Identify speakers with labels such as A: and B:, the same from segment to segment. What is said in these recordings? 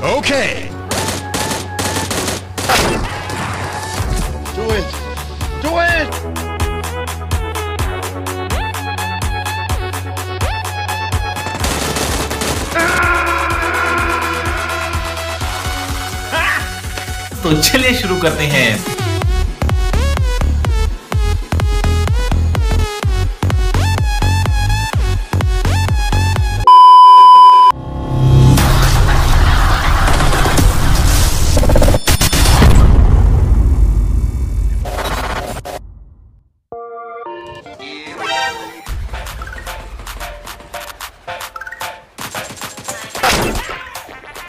A: Okay.
B: Do it! Do it!
C: तो चलिए शुरू करते हैं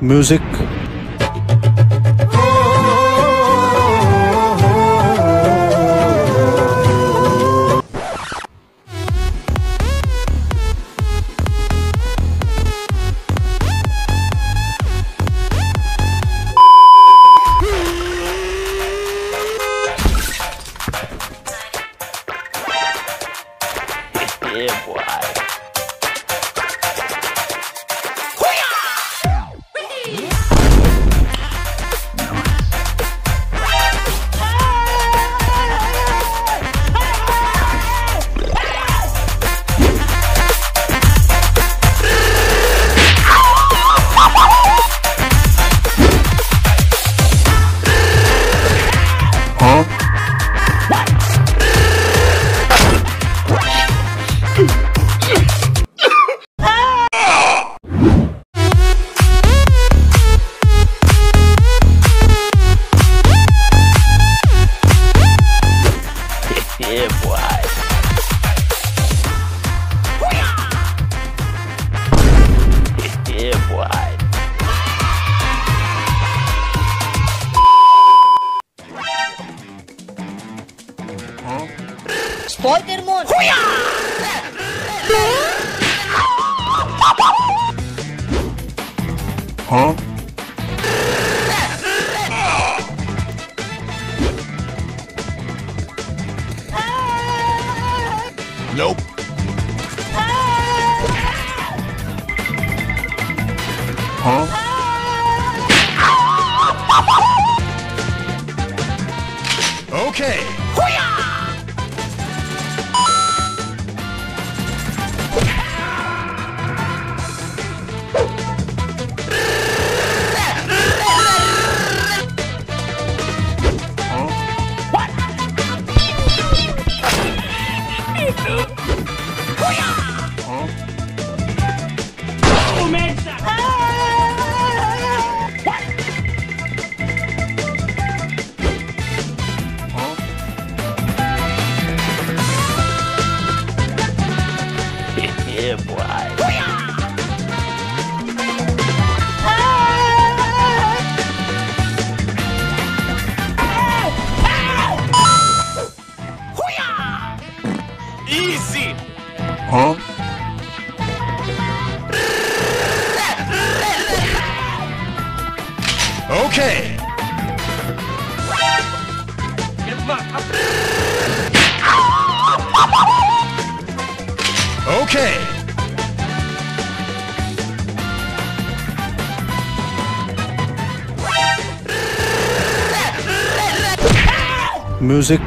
D: music
E: Spoil their mood.
A: Nope. Okay. Okay. Okay.
D: music